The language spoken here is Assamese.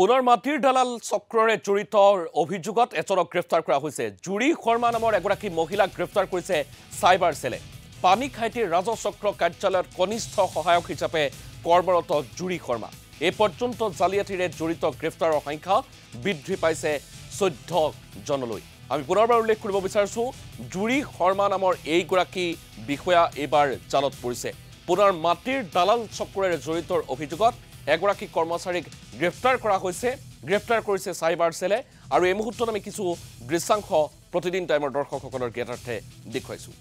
পুনৰ মাটিৰ দালাল চক্ৰৰে জড়িত অভিযোগত এজনক গ্ৰেপ্তাৰ কৰা হৈছে। জুৰি শৰ্মা নামৰ এগৰাকী মহিলাক গ্ৰেপ্তাৰ কৰিছে চাইবাৰ চেলে। পানীখাইটিৰ ৰাজচক্ৰ কাৰ্যালয়ত কনিষ্ঠ সহায়ক হিচাপে কৰ্মৰত জুৰি শৰ্মা। এই পৰ্যন্ত জালিয়াতিৰে জড়িত গ্ৰেপ্তাৰৰ সংখ্যা বৃদ্ধি পাইছে চৈধ্যজনলৈ আমি পুনৰবাৰ উল্লেখ কৰিব বিচাৰিছোঁ জুৰি শৰ্মা নামৰ এইগৰাকী বিষয়া এইবাৰ জালত পৰিছে। পুনৰ মাটিৰ দালাল চক্ৰৰে জড়িতৰ অভিযোগত এগৰাকী কৰ্মচাৰীক গ্ৰেপ্তাৰ কৰা হৈছে গ্ৰেপ্তাৰ কৰিছে চাইবাৰ চেলে আৰু এই মুহূৰ্তত আমি কিছু দৃশ্যাংশ প্ৰতিদিন টাইমৰ দৰ্শকসকলৰ জ্ঞাতাৰ্থে দেখুৱাইছোঁ।